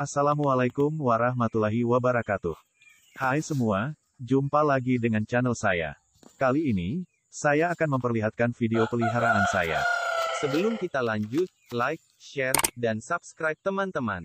Assalamualaikum warahmatullahi wabarakatuh. Hai semua, jumpa lagi dengan channel saya. Kali ini, saya akan memperlihatkan video peliharaan saya. Sebelum kita lanjut, like, share, dan subscribe teman-teman.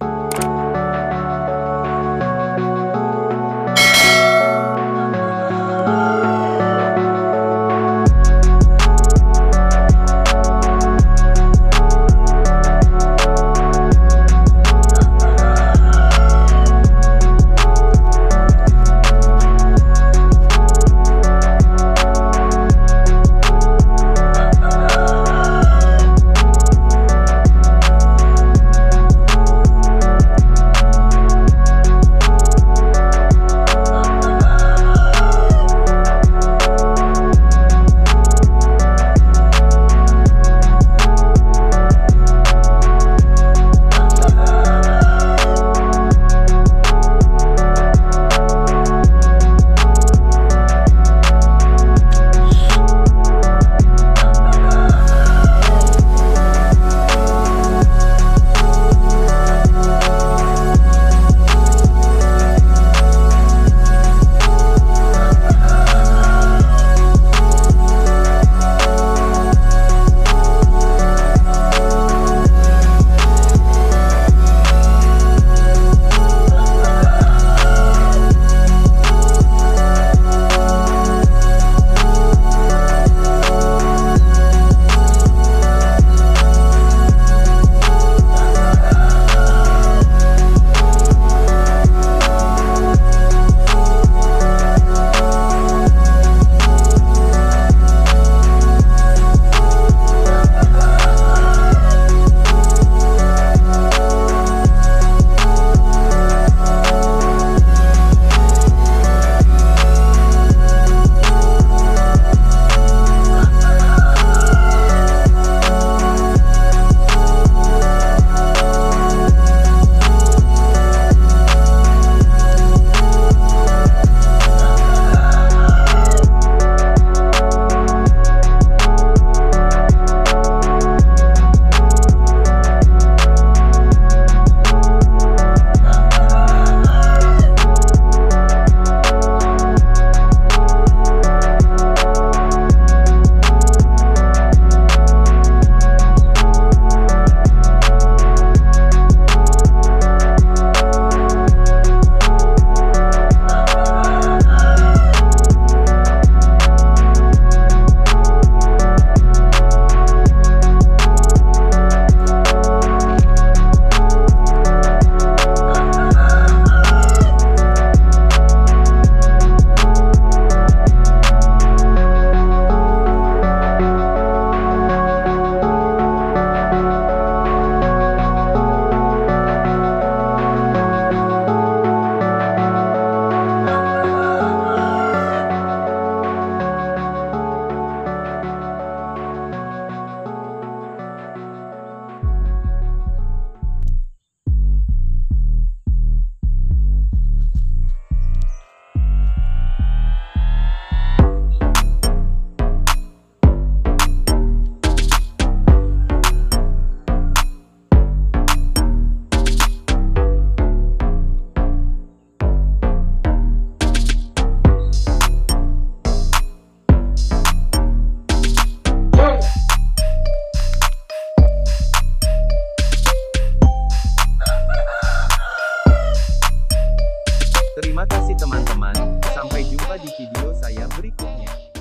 Terima kasih teman-teman, sampai jumpa di video saya berikutnya.